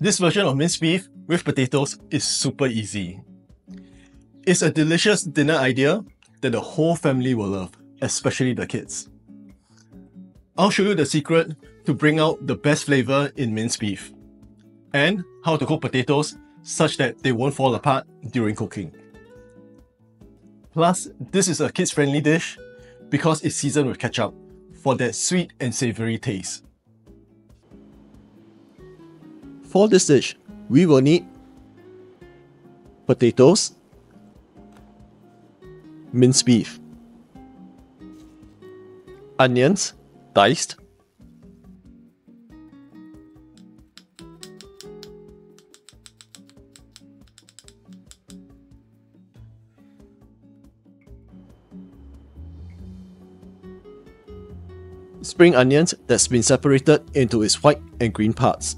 This version of minced beef with potatoes is super easy. It's a delicious dinner idea that the whole family will love, especially the kids. I'll show you the secret to bring out the best flavor in minced beef and how to cook potatoes such that they won't fall apart during cooking. Plus, this is a kids-friendly dish because it's seasoned with ketchup for that sweet and savory taste. For this dish, we will need potatoes, minced beef, onions, diced, spring onions that's been separated into its white and green parts.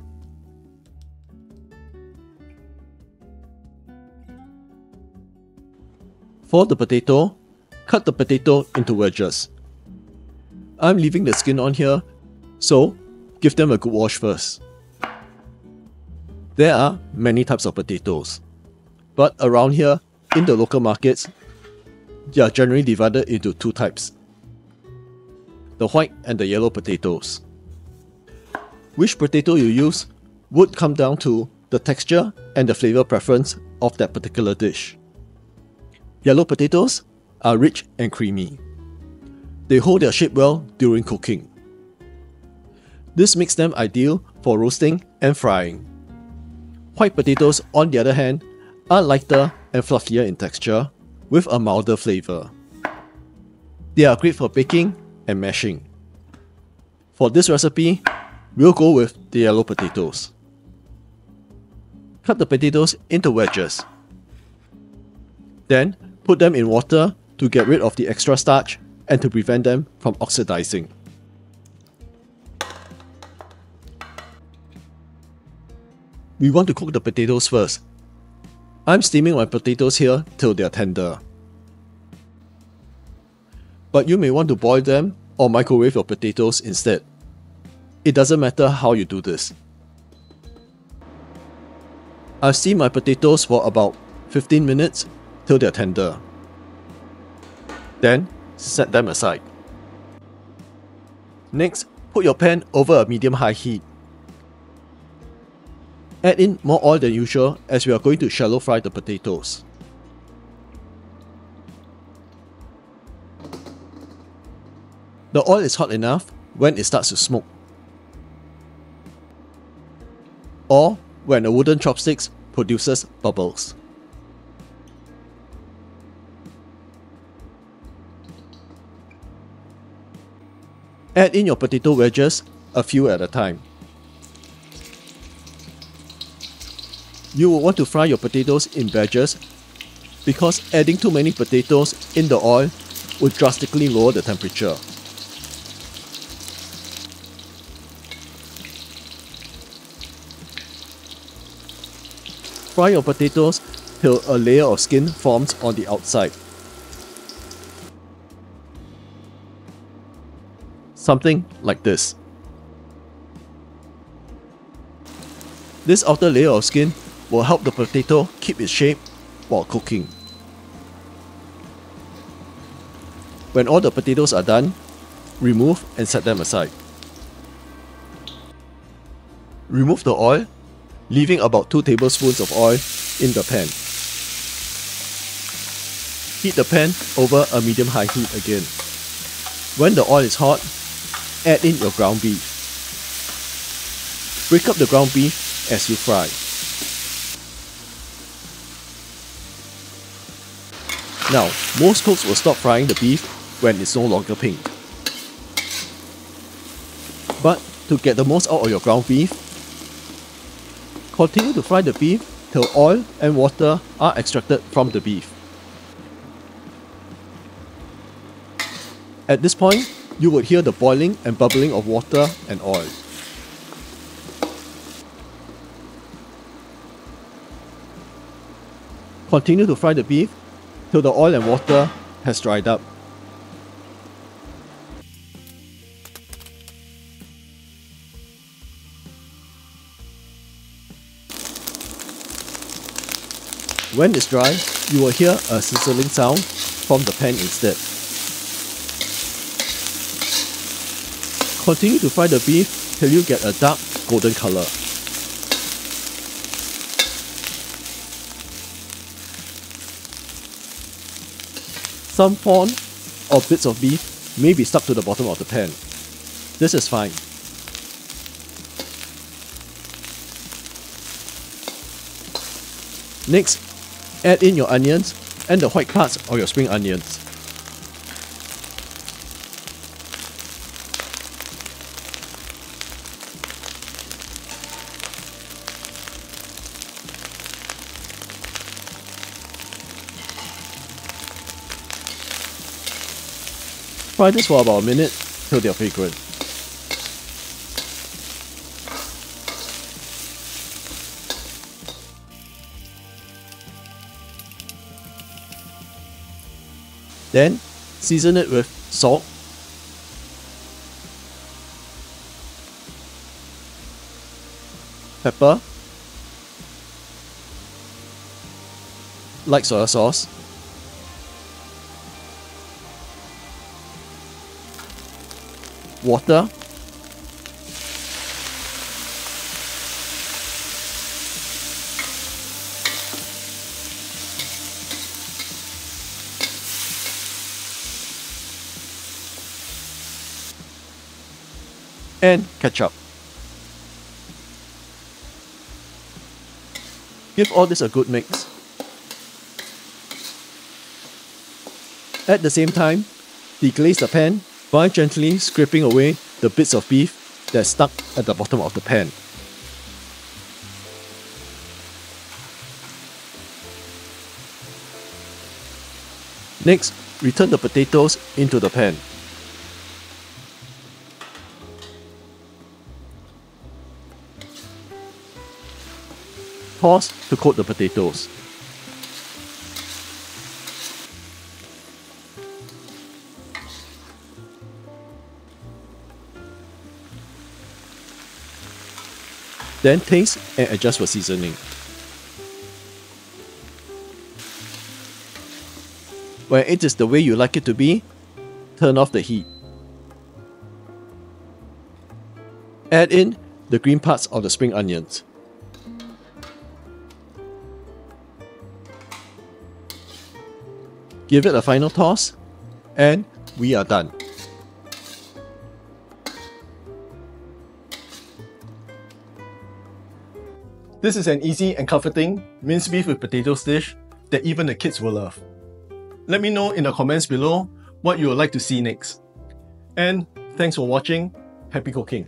For the potato, cut the potato into wedges. I'm leaving the skin on here, so give them a good wash first. There are many types of potatoes, but around here, in the local markets, they are generally divided into two types the white and the yellow potatoes. Which potato you use would come down to the texture and the flavor preference of that particular dish. Yellow potatoes are rich and creamy. They hold their shape well during cooking. This makes them ideal for roasting and frying. White potatoes, on the other hand, are lighter and fluffier in texture, with a milder flavor. They are great for baking and mashing. For this recipe, we'll go with the yellow potatoes. Cut the potatoes into wedges. Then, put them in water to get rid of the extra starch and to prevent them from oxidizing. We want to cook the potatoes first. I'm steaming my potatoes here till they're tender. But you may want to boil them or microwave your potatoes instead. It doesn't matter how you do this. I've steamed my potatoes for about 15 minutes till they're tender. Then, set them aside. Next, put your pan over a medium-high heat. Add in more oil than usual as we are going to shallow fry the potatoes. The oil is hot enough when it starts to smoke. Or when a wooden chopsticks produces bubbles. Add in your potato wedges, a few at a time. You will want to fry your potatoes in batches because adding too many potatoes in the oil would drastically lower the temperature. Fry your potatoes till a layer of skin forms on the outside. Something like this. This outer layer of skin will help the potato keep its shape while cooking. When all the potatoes are done, remove and set them aside. Remove the oil leaving about 2 tablespoons of oil in the pan. Heat the pan over a medium-high heat again. When the oil is hot, add in your ground beef. Break up the ground beef as you fry. Now, most cooks will stop frying the beef when it's no longer pink. But to get the most out of your ground beef, Continue to fry the beef till oil and water are extracted from the beef. At this point, you would hear the boiling and bubbling of water and oil. Continue to fry the beef till the oil and water has dried up. When it's dry, you will hear a sizzling sound from the pan instead. Continue to fry the beef till you get a dark golden color. Some fond or bits of beef may be stuck to the bottom of the pan. This is fine. Next, add in your onions and the white parts of your spring onions. Fry this for about a minute. Till they're fragrant. Then season it with salt, pepper, light soy sauce, water, and ketchup. Give all this a good mix. At the same time, deglaze the pan by gently scraping away the bits of beef that stuck at the bottom of the pan. Next, return the potatoes into the pan. Toss to coat the potatoes. Then taste eh, and adjust for seasoning. When it is the way you like it to be, turn off the heat. Add in the green parts of the spring onions. Give it a final toss, and we are done. This is an easy and comforting minced beef with potatoes dish that even the kids will love. Let me know in the comments below what you would like to see next. And thanks for watching. Happy cooking!